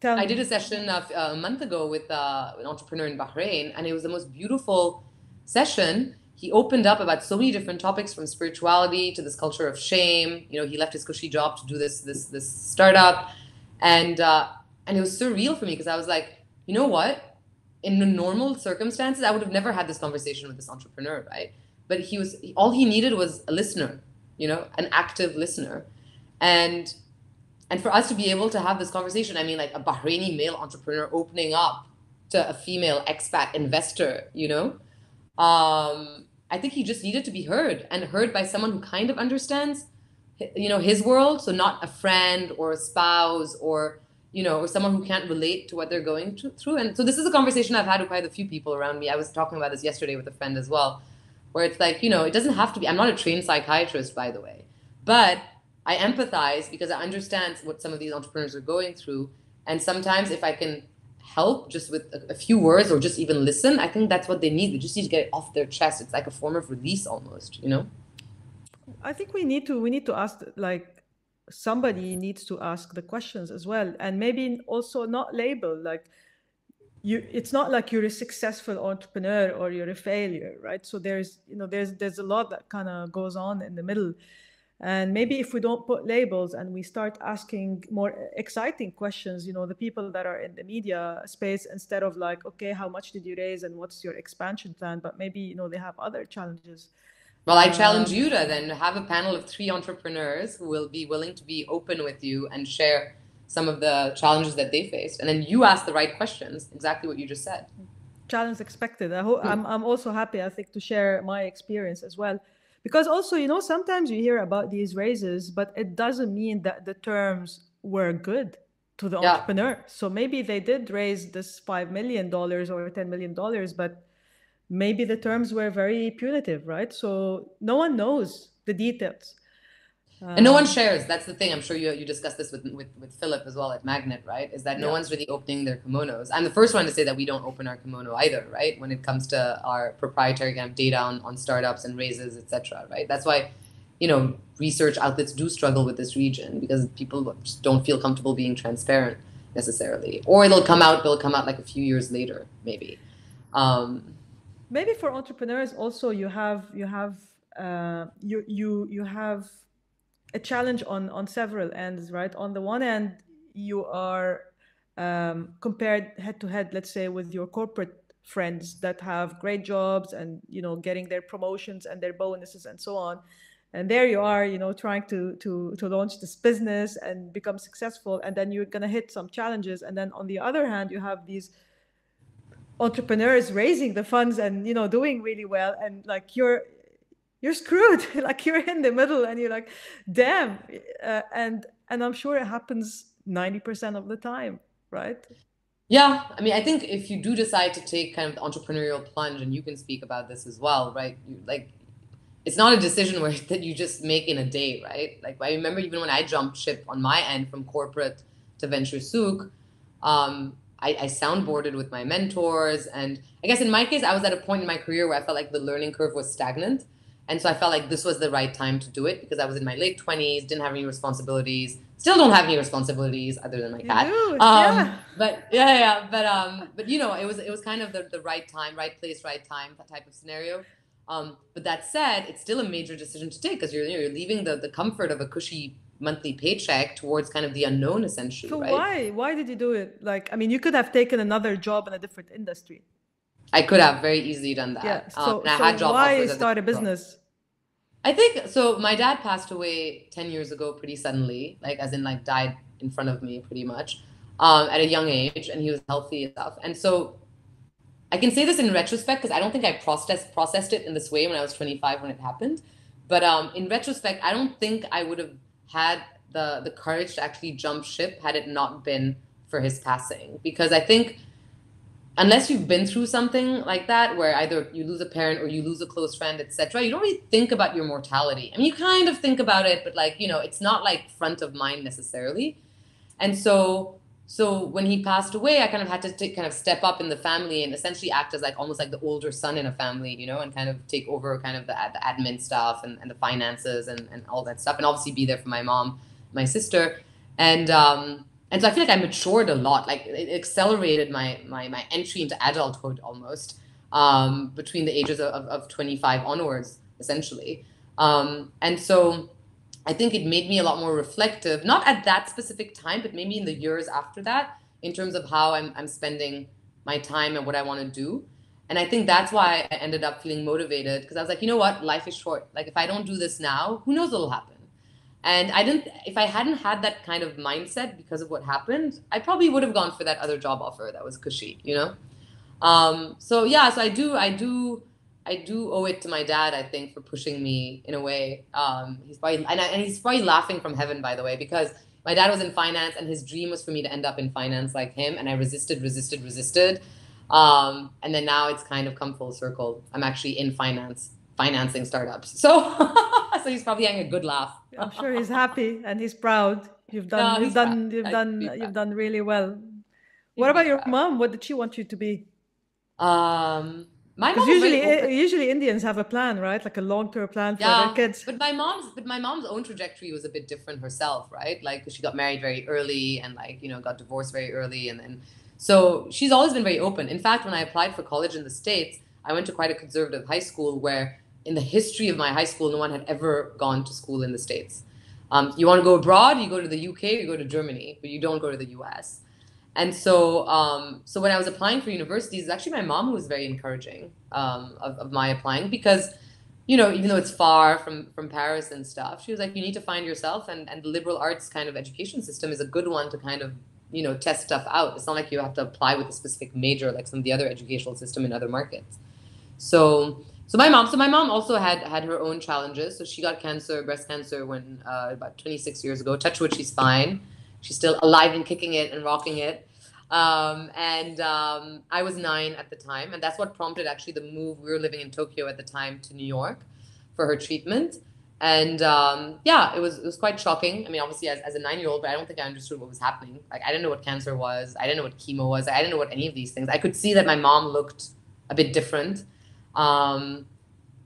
Tell I did a session of, uh, a month ago with uh, an entrepreneur in Bahrain, and it was the most beautiful session. He opened up about so many different topics, from spirituality to this culture of shame. You know, he left his cushy job to do this this this startup, and uh, and it was surreal for me because I was like, you know what? In the normal circumstances, I would have never had this conversation with this entrepreneur, right? But he was all he needed was a listener, you know, an active listener, and and for us to be able to have this conversation, I mean, like a Bahraini male entrepreneur opening up to a female expat investor, you know, um, I think he just needed to be heard and heard by someone who kind of understands, you know, his world. So not a friend or a spouse or you know, or someone who can't relate to what they're going through. And so this is a conversation I've had with quite a few people around me. I was talking about this yesterday with a friend as well, where it's like, you know, it doesn't have to be. I'm not a trained psychiatrist, by the way, but I empathize because I understand what some of these entrepreneurs are going through. And sometimes if I can help just with a, a, few words or just even listen, I think that's what they need. They just need to get it off their chest. It's like a form of release almost, you know? I think we need to we need to ask like somebody needs to ask the questions as well. And maybe also not label like you it's not like you're a successful entrepreneur or you're a failure, right? So there's you know there's there's a lot that kind of goes on in the middle and maybe if we don't put labels and we start asking more exciting questions you know the people that are in the media space instead of like okay how much did you raise and what's your expansion plan? But maybe you know they have other challenges. Well i challenge um, you to then have a panel of three entrepreneurs who will be willing to be open with you and share some of the challenges that they faced. And then you ask the right questions exactly what you just said. Challenge expected. I hope I'm I'm also happy. I think to share my experience as well, because also you know sometimes you hear about these raises, but it doesn't mean that the terms were good to the yeah. entrepreneur. So maybe they did raise this five million dollars or ten million dollars, but maybe the terms were very punitive, right? So no one knows the details. And no one shares. That's the thing. I'm sure you you discussed this with with with Philip as well at MAGNiTT, right? Is that no yeah. one's really opening their kimonos. I'm the first one to say that we don't open our kimono either, right? When it comes to our proprietary kind of data on, on startups and raises, etc. Right? That's why, you know, research outlets do struggle with this region because people just don't feel comfortable being transparent necessarily, or it'll come out. It'll come out like a few years later, maybe. Um, maybe for entrepreneurs also, you have you have uh, you you you have a challenge on on several ends, right? On the one end, you are um, compared head to head, let's say, with your corporate friends that have great jobs and you know getting their promotions and their bonuses and so on. And there you are you know trying to to to launch this business and become successful and then you're going to hit some challenges. And then on the other hand you have these entrepreneurs raising the funds and you know doing really well. And like you're you're screwed. Like you're in the middle and you're like damn. Uh, and and i'm sure it happens 90% of the time right? Yeah. I mean i think if you do decide to take kind of the entrepreneurial plunge and you can speak about this as well right? You, like it's not a decision where that you just make in a day right? Like i remember even when i jumped ship on my end from corporate to VentureSouq um, I, I soundboarded with my mentors. And i guess in my case i was at a point in my career where i felt like the learning curve was stagnant and so I felt like this was the right time to do it because I was in my late 20s, didn't have any responsibilities, still don't have any responsibilities other than my cat. Do, um, yeah. But yeah, yeah, but um, but you know, it was it was kind of the, the right time, right place, right time, that type of scenario. Um, but that said, it's still a major decision to take because you're you're leaving the the comfort of a cushy monthly paycheck towards kind of the unknown essentially. So right? why why did you do it? Like, I mean, you could have taken another job in a different industry. I could have very easily done that. Yeah. So, um, so why start a business? I think so. My dad passed away ten years ago, pretty suddenly, like as in like died in front of me, pretty much, um, at a young age, and he was healthy and stuff. And so, I can say this in retrospect because I don't think I processed processed it in this way when I was 25 when it happened. But um, in retrospect, I don't think I would have had the the courage to actually jump ship had it not been for his passing. Because I think unless you've been through something like that where either you lose a parent or you lose a close friend etc you don't really think about your mortality. I mean you kind of think about it but like you know it's not like front of mind necessarily. And so so when he passed away i kind of had to take, kind of step up in the family and essentially act as like almost like the older son in a family you know and kind of take over kind of the, the admin stuff and, and the finances and, and all that stuff and obviously be there for my mom my sister. And um and so I feel like I matured a lot. Like it accelerated my my my entry into adulthood almost um, between the ages of, of 25 onwards, essentially. Um, and so I think it made me a lot more reflective, not at that specific time, but maybe in the years after that, in terms of how I'm I'm spending my time and what I want to do. And I think that's why I ended up feeling motivated because I was like, you know what, life is short. Like if I don't do this now, who knows what'll happen. And I didn't, if I hadn't had that kind of mindset because of what happened, I probably would have gone for that other job offer that was cushy, you know? Um, so yeah, so I do, I do, I do owe it to my dad, I think, for pushing me in a way. Um, he's probably, and, I, and he's probably laughing from heaven, by the way, because my dad was in finance and his dream was for me to end up in finance like him. And I resisted, resisted, resisted. Um, and then now it's kind of come full circle. I'm actually in finance financing startups. So, so he's probably having a good laugh. I'm sure he's happy and he's proud. You've done, no, you've done, proud. you've done, you've done really well. What about your mom? What did she want you to be? Um, my because usually, usually Indians have a plan, right? Like a long-term plan for yeah, their kids. But my mom's, but my mom's own trajectory was a bit different herself, right? Like she got married very early and like you know got divorced very early, and then so she's always been very open. In fact, when I applied for college in the states, I went to quite a conservative high school where in the history of my high school, no one had ever gone to school in the States. Um, you want to go abroad, you go to the UK, you go to Germany, but you don't go to the US. And so, um, so when I was applying for universities, actually my mom was very encouraging um, of, of my applying because, you know, even though it's far from, from Paris and stuff, she was like, you need to find yourself, and, and the liberal arts kind of education system is a good one to kind of you know, test stuff out. It's not like you have to apply with a specific major like some of the other educational system in other markets. So, so my mom, so my mom also had had her own challenges. So she got cancer, breast cancer, when uh, about 26 years ago. Touch wood, she's fine. She's still alive and kicking it and rocking it. Um, and um, I was nine at the time, and that's what prompted actually the move. We were living in Tokyo at the time to New York for her treatment. And um, yeah, it was it was quite shocking. I mean, obviously, as, as a nine year old, but I don't think I understood what was happening. Like, I didn't know what cancer was. I didn't know what chemo was. I didn't know what any of these things. I could see that my mom looked a bit different. Um,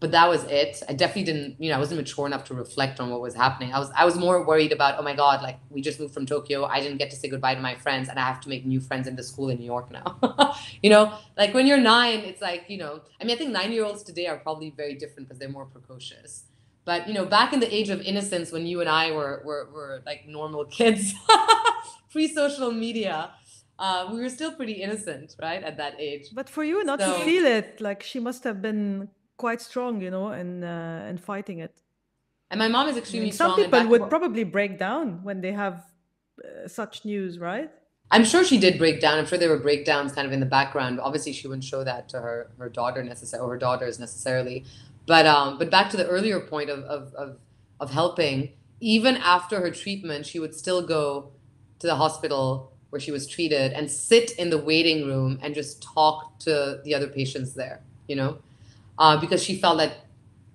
but that was it. I definitely didn't, you know, I wasn't mature enough to reflect on what was happening. I was, I was more worried about, oh my God, like we just moved from Tokyo. I didn't get to say goodbye to my friends and I have to make new friends in the school in New York now. you know, like when you're nine, it's like, you know, I mean, I think nine year olds today are probably very different because they're more precocious. But, you know, back in the age of innocence when you and I were, were, were like normal kids, pre social media, uh, we were still pretty innocent, right, at that age. But for you not so, to feel it, like she must have been quite strong, you know, in uh, in fighting it. And my mom is extremely I mean, Some people would probably break down when they have uh, such news, right? I'm sure she did break down. I'm sure there were breakdowns kind of in the background. Obviously, she wouldn't show that to her her daughter necessarily or her daughters necessarily. But um, but back to the earlier point of of of, of helping. Even after her treatment, she would still go to the hospital where she was treated and sit in the waiting room and just talk to the other patients there. You know, uh, because she felt that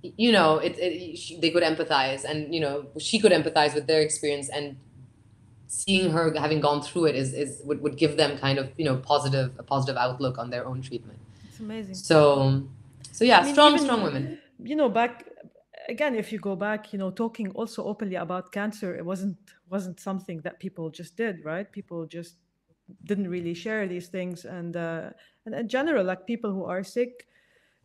you know it, it she, they could empathize and you know she could empathize with their experience and seeing her having gone through it is, is would, would give them kind of you know positive a positive outlook on their own treatment. It's amazing. So so yeah I mean, strong even, strong women. you know back again if you go back you know talking also openly about cancer it wasn't wasn't something that people just did right? People just didn't really share these things. And uh, and in general like people who are sick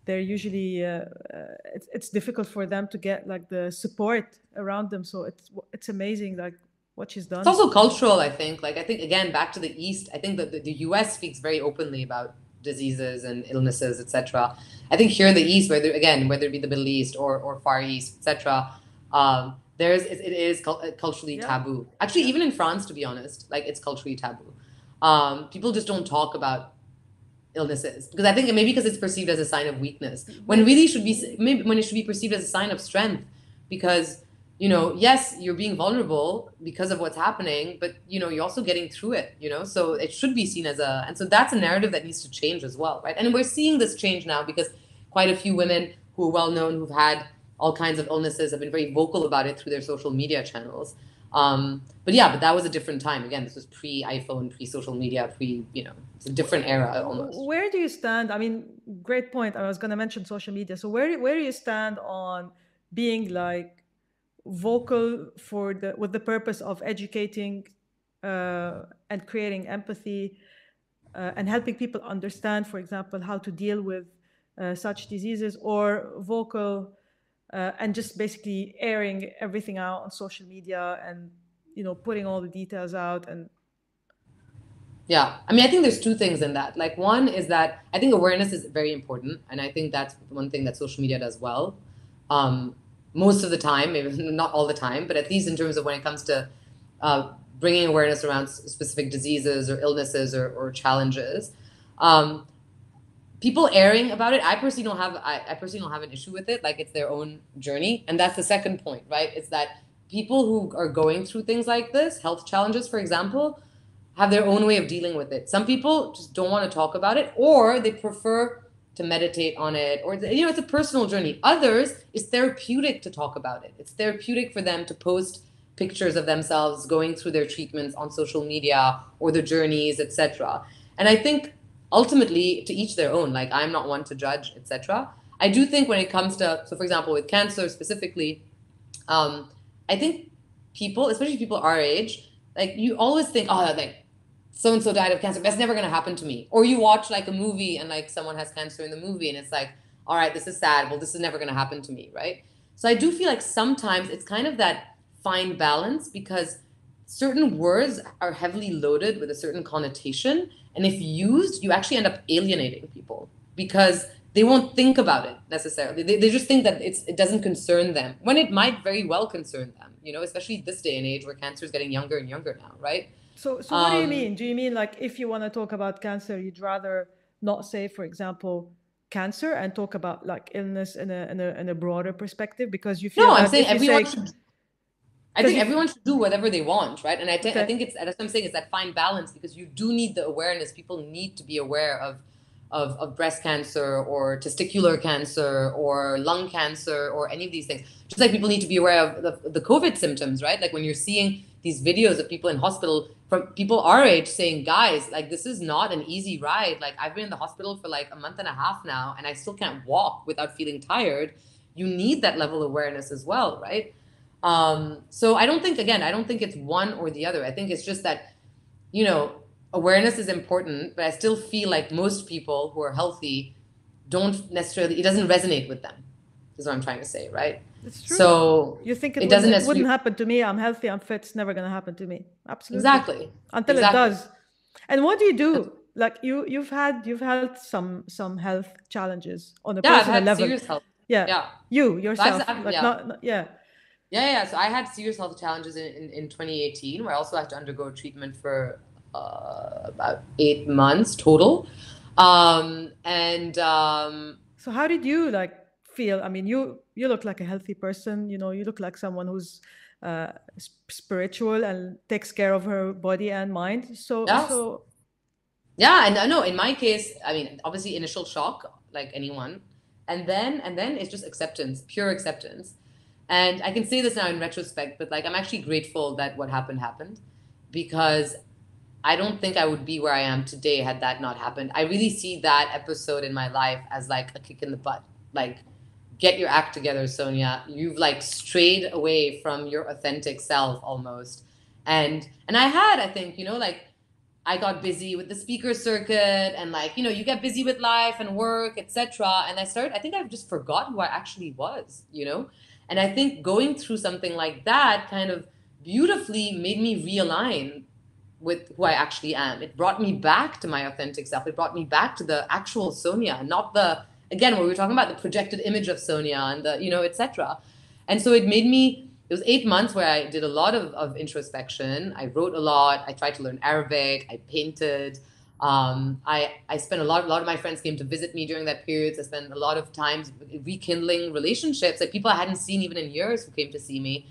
they're usually uh, uh, it's, it's difficult for them to get like the support around them. So it's it's amazing like what she's done. It's also cultural i think. Like i think again back to the east i think that the, the us speaks very openly about diseases and illnesses etc i think here in the east whether again whether it be the middle east or, or far east etc um, there's it, it is culturally yeah. taboo. Actually even in france to be honest like it's culturally taboo. Um, people just don't talk about illnesses because I think maybe because it's perceived as a sign of weakness. When really should be maybe when it should be perceived as a sign of strength because you know yes you're being vulnerable because of what's happening but you know you're also getting through it you know? So it should be seen as a and so that's a narrative that needs to change as well right? And we're seeing this change now because quite a few women who are well known who've had all kinds of illnesses have been very vocal about it through their social media channels um, but yeah, but that was a different time. Again, this was pre iPhone, pre social media, pre you know, it's a different era almost. Where do you stand? I mean, great point. I was going to mention social media. So where where do you stand on being like vocal for the with the purpose of educating uh, and creating empathy uh, and helping people understand, for example, how to deal with uh, such diseases, or vocal uh, and just basically airing everything out on social media and you know putting all the details out and yeah. I mean i think there's two things in that. Like one is that i think awareness is very important and i think that's one thing that social media does well. Um, most of the time maybe not all the time but at least in terms of when it comes to uh, bringing awareness around specific diseases or illnesses or, or challenges. Um, people airing about it i personally don't have I, I, personally don't have an issue with it. Like it's their own journey. And that's the second point right? It's that people who are going through things like this health challenges for example have their own way of dealing with it. Some people just don't want to talk about it or they prefer to meditate on it or you know it's a personal journey. Others it's therapeutic to talk about it. It's therapeutic for them to post pictures of themselves going through their treatments on social media or the journeys etc and i think ultimately to each their own like i'm not one to judge etc i do think when it comes to so for example with cancer specifically um, i think people especially people our age like you always think oh like so and so died of cancer. That's never going to happen to me. Or you watch like a movie and like someone has cancer in the movie and it's like all right this is sad. Well this is never going to happen to me right? So i do feel like sometimes it's kind of that fine balance because certain words are heavily loaded with a certain connotation and if used, you actually end up alienating people because they won't think about it necessarily. They, they just think that it's, it doesn't concern them when it might very well concern them, you know, especially this day and age where cancer is getting younger and younger now, right? So, so what um, do you um, mean? Do you mean like if you want to talk about cancer, you'd rather not say, for example, cancer and talk about like illness in a in a, in a broader perspective because you feel no i'm saying everyone say, should i think everyone should do whatever they want right and I, okay. I think it's that's what i'm saying is that fine balance because you do need the awareness people need to be aware of of, of breast cancer or testicular cancer or lung cancer or any of these things just like people need to be aware of the, the covid symptoms right like when you're seeing these videos of people in hospital from people our age saying, guys, like this is not an easy ride. Like I've been in the hospital for like a month and a half now and I still can't walk without feeling tired. You need that level of awareness as well, right? Um, so I don't think again, I don't think it's one or the other. I think it's just that, you know, awareness is important, but I still feel like most people who are healthy don't necessarily it doesn't resonate with them, is what I'm trying to say, right? It's true. So you think it, it doesn't it wouldn't happen to me? I'm healthy. I'm fit. It's never going to happen to me. Absolutely. Exactly. Until exactly. it does. And what do you do? Like you, you've had you've had some some health challenges on a yeah, personal level. Serious health. Yeah. Yeah. You yourself. Like yeah. Not, not, yeah. Yeah, yeah. So I had serious health challenges in, in, in 2018 where I also had to undergo treatment for uh, about eight months total. Um, and um, so how did you like feel i mean you you look like a healthy person you know you look like someone who's uh, spiritual and takes care of her body and mind so yeah. so yeah and i know in my case i mean obviously initial shock like anyone and then and then it's just acceptance pure acceptance and i can say this now in retrospect but like i'm actually grateful that what happened happened because I don't think I would be where I am today had that not happened. I really see that episode in my life as like a kick in the butt. Like get your act together, Sonia. You've like strayed away from your authentic self almost. And and I had, I think, you know, like I got busy with the speaker circuit and like, you know, you get busy with life and work, etc. And I started I think I've just forgot who I actually was, you know? And I think going through something like that kind of beautifully made me realign with who I actually am. It brought me back to my authentic self. It brought me back to the actual Sonia, not the again, what we were talking about the projected image of Sonia and the, you know, etc. And so it made me, it was eight months where I did a lot of, of introspection. I wrote a lot. I tried to learn Arabic. I painted. Um, I, I spent a lot, a lot of my friends came to visit me during that period. So I spent a lot of times rekindling relationships, like people I hadn't seen even in years who came to see me.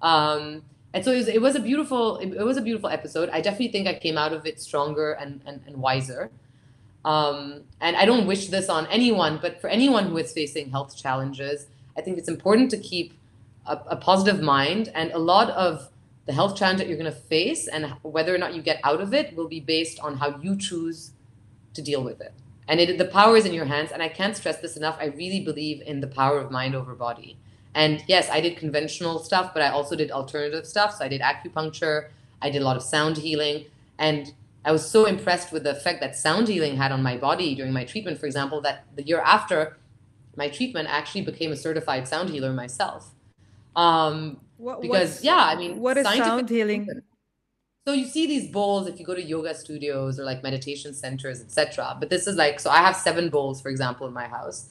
Um, and so it was, it was a beautiful, it, it was a beautiful episode. I definitely think I came out of it stronger and, and, and wiser. Um, and I don't wish this on anyone, but for anyone who is facing health challenges, I think it's important to keep a, a positive mind. And a lot of the health challenge that you're going to face and whether or not you get out of it will be based on how you choose to deal with it. And it, the power is in your hands. And I can't stress this enough. I really believe in the power of mind over body. And yes, I did conventional stuff, but I also did alternative stuff. So I did acupuncture, I did a lot of sound healing. And I was so impressed with the effect that sound healing had on my body during my treatment, for example, that the year after my treatment, I actually became a certified sound healer myself. Um, what, because yeah, I mean, what is sound healing? So you see these bowls if you go to yoga studios or like meditation centers, etc. But this is like, so I have seven bowls, for example, in my house.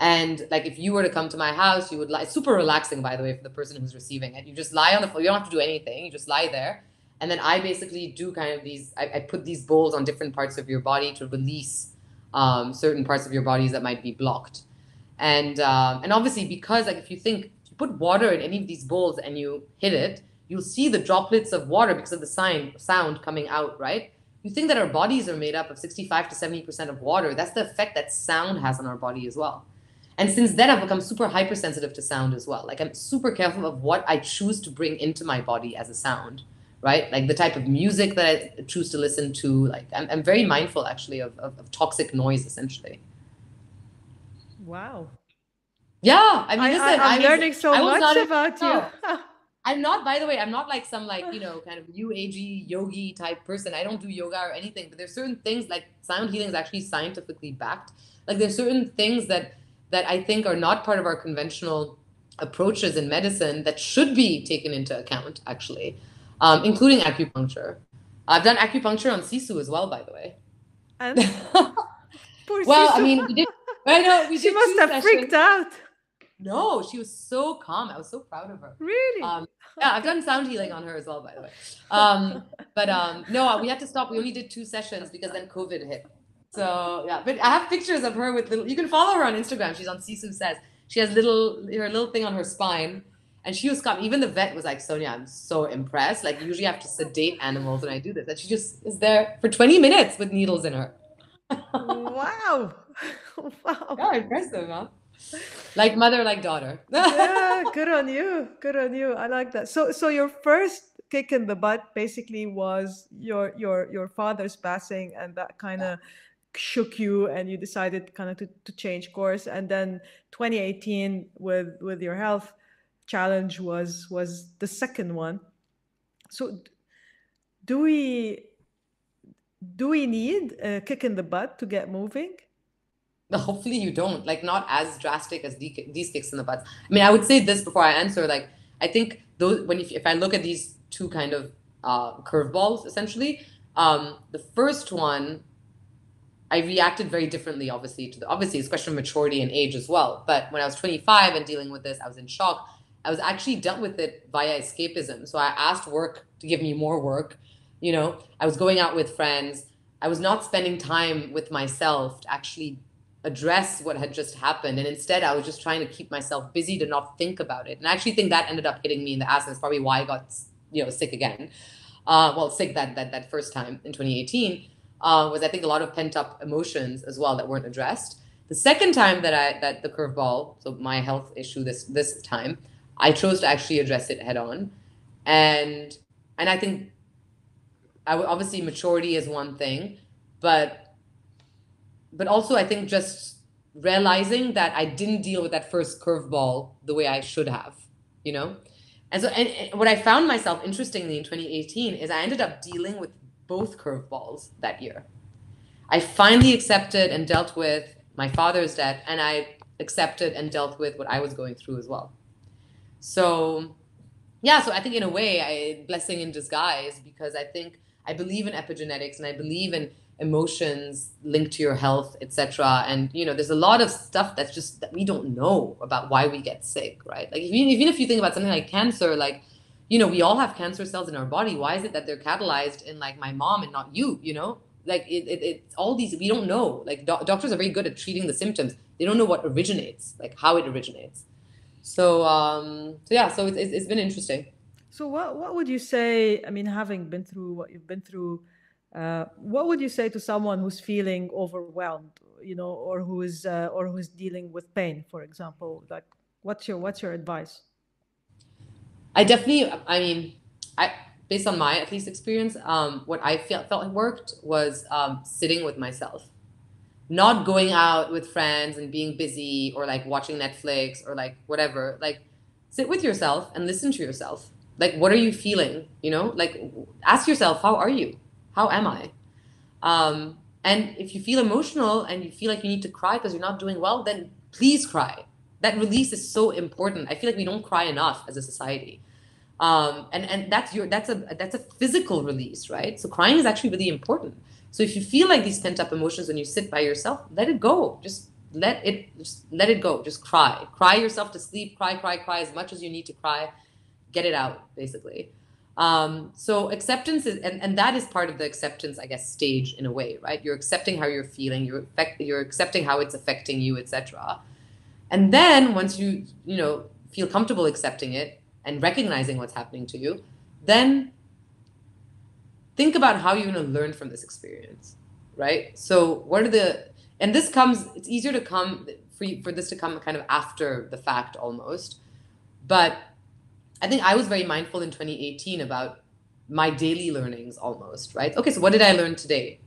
And like if you were to come to my house, you would lie super relaxing, by the way, for the person who's receiving it. You just lie on the floor. You don't have to do anything. You just lie there and then I basically do kind of these. I, I put these bowls on different parts of your body to release um, certain parts of your bodies that might be blocked, and um, and obviously because like if you think put water in any of these bowls and you hit it, you'll see the droplets of water because of the sign sound coming out, right? You think that our bodies are made up of 65 to 70 percent of water. That's the effect that sound has on our body as well. And since then, I've become super hypersensitive to sound as well. Like I'm super careful of what I choose to bring into my body as a sound right? Like the type of music that I choose to listen to. Like I'm, I'm very mindful actually of, of, of toxic noise essentially. Wow. Yeah. I mean, listen, I, am learning so much about you. I'm not, by the way, I'm not like some like, you know, kind of new agey yogi type person. I don't do yoga or anything, but there's certain things like sound healing is actually scientifically backed. Like there's certain things that that I think are not part of our conventional approaches in medicine that should be taken into account actually um, including acupuncture. I've done acupuncture on Sisu as well, by the way. And well, I mean, we did. I know we she must have sessions. freaked out. No, she was so calm. I was so proud of her. Really? Um, yeah, I've done sound healing on her as well, by the way. Um, but um, no, we had to stop. We only did two sessions because then COVID hit. So yeah, but I have pictures of her with little. You can follow her on Instagram. She's on Sisu says. She has little her little thing on her spine, and she was calm. Even the vet was like, Sonia, I'm so impressed. Like usually I have to sedate animals when I do this, and she just is there for 20 minutes with needles in her. wow, wow. Yeah, impressive, huh? Like mother like daughter. Yeah good on you good on you. I like that. So so your first kick in the butt basically was your your your father's passing and that kind of shook you and you decided kind of to, to change course. And then 2018 with with your health challenge was was the second one. So do we do we need a kick in the butt to get moving hopefully you don't like not as drastic as these kicks in the butts. I mean i would say this before i answer like i think those when if, if i look at these two kind of uh, curveballs essentially um, the first one i reacted very differently obviously to the obviously it's a question of maturity and age as well. But when i was 25 and dealing with this i was in shock. I was actually dealt with it via escapism. So i asked work to give me more work you know? I was going out with friends. I was not spending time with myself to actually address what had just happened. And instead, I was just trying to keep myself busy to not think about it. And I actually think that ended up hitting me in the ass. And it's probably why I got, you know, sick again. Uh, well, sick that, that, that first time in 2018 uh, was I think a lot of pent up emotions as well that weren't addressed. The second time that I, that the curveball, so my health issue this, this time, I chose to actually address it head on. And, and I think I obviously maturity is one thing, but but also I think just realizing that I didn't deal with that first curveball the way I should have, you know? And so, and, and what I found myself interestingly in 2018 is I ended up dealing with both curveballs that year. I finally accepted and dealt with my father's death, and I accepted and dealt with what I was going through as well. So, yeah, so I think in a way, I blessing in disguise because I think I believe in epigenetics and I believe in emotions linked to your health etc and you know there's a lot of stuff that's just that we don't know about why we get sick right? Like even, even if you think about something like cancer like you know we all have cancer cells in our body. Why is it that they're catalyzed in like my mom and not you you know? Like it, it, it's all these we don't know. Like do- doctors are very good at treating the symptoms. They don't know what originates like how it originates. So um so yeah so it's, it's, it's been interesting. So what what would you say i mean having been through what you've been through uh, what would you say to someone who's feeling overwhelmed, you know, or who is uh, or who's dealing with pain, for example? Like, what's your what's your advice? I definitely, I mean, I based on my at least experience, um, what I felt felt worked was um, sitting with myself, not going out with friends and being busy or like watching Netflix or like whatever. Like, sit with yourself and listen to yourself. Like, what are you feeling? You know, like ask yourself, how are you? How am I? Um, and if you feel emotional and you feel like you need to cry because you're not doing well, then please cry. That release is so important. I feel like we don't cry enough as a society. Um, and and that's your that's a that's a physical release, right? So crying is actually really important. So if you feel like these pent up emotions when you sit by yourself, let it go. Just let it just let it go. Just cry. Cry yourself to sleep. Cry, cry, cry as much as you need to cry. Get it out, basically. Um, so acceptance is, and, and that is part of the acceptance, I guess, stage in a way, right? You're accepting how you're feeling, you're affect, you're accepting how it's affecting you, etc. And then once you, you know, feel comfortable accepting it and recognizing what's happening to you, then think about how you're going to learn from this experience, right? So what are the, and this comes, it's easier to come for you, for this to come kind of after the fact almost, but I think I was very mindful in 2018 about my daily learnings almost, right? Okay, so what did I learn today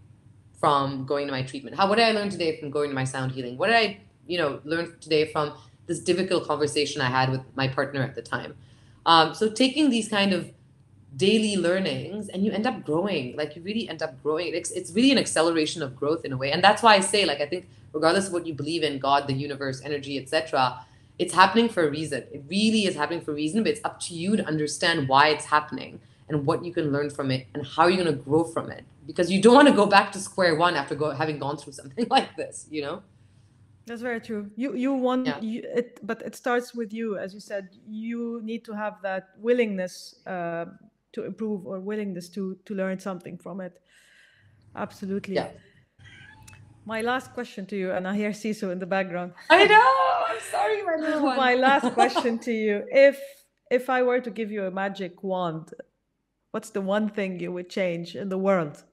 from going to my treatment? How what did I learn today from going to my sound healing? What did I, you know, learn today from this difficult conversation I had with my partner at the time? Um, so taking these kind of daily learnings and you end up growing like you really end up growing it's, it's really an acceleration of growth in a way and that's why i say like i think regardless of what you believe in god the universe energy etc it's happening for a reason. It really is happening for a reason, but it's up to you to understand why it's happening and what you can learn from it and how you're going to grow from it. Because you don't want to go back to square one after go, having gone through something like this, you know? That's very true. You you want yeah. you, it, but it starts with you, as you said. You need to have that willingness uh, to improve or willingness to to learn something from it. Absolutely. Yeah. My last question to you, and I hear Sisu in the background. I know. I'm sorry, my little one. my last question to you: If if I were to give you a magic wand, what's the one thing you would change in the world?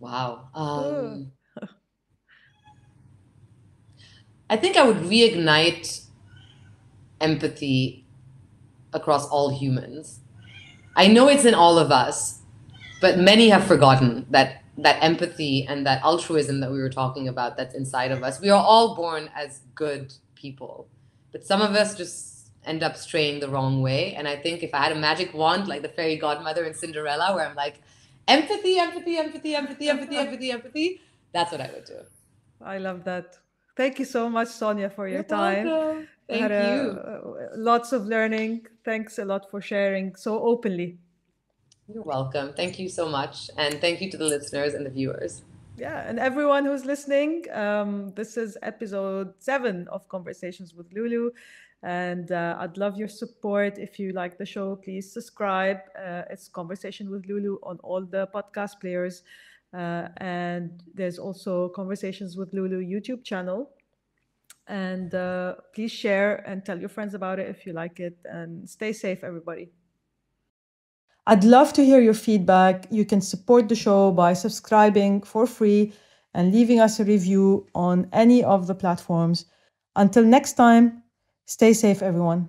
Wow. Um, I think I would reignite empathy across all humans. I know it's in all of us, but many have forgotten that that empathy and that altruism that we were talking about that's inside of us. We are all born as good people, but some of us just end up straying the wrong way. And I think if I had a magic wand like the fairy godmother in Cinderella, where I'm like, empathy, empathy, empathy, empathy, empathy, empathy, empathy. That's what I would do. I love that. Thank you so much, Sonia, for your You're time. Welcome. Thank you. Uh, lots of learning. Thanks a lot for sharing so openly. You're welcome. Thank you so much. And thank you to the listeners and the viewers. Yeah, and everyone who's listening, um, this is episode seven of Conversations with Loulou. And uh, I'd love your support. If you like the show, please subscribe. Uh, it's Conversation with Loulou on all the podcast players. Uh, and there's also Conversations with Loulou YouTube channel. And uh, please share and tell your friends about it if you like it. And stay safe, everybody. I'd love to hear your feedback. You can support the show by subscribing for free and leaving us a review on any of the platforms. Until next time, Stay safe, everyone.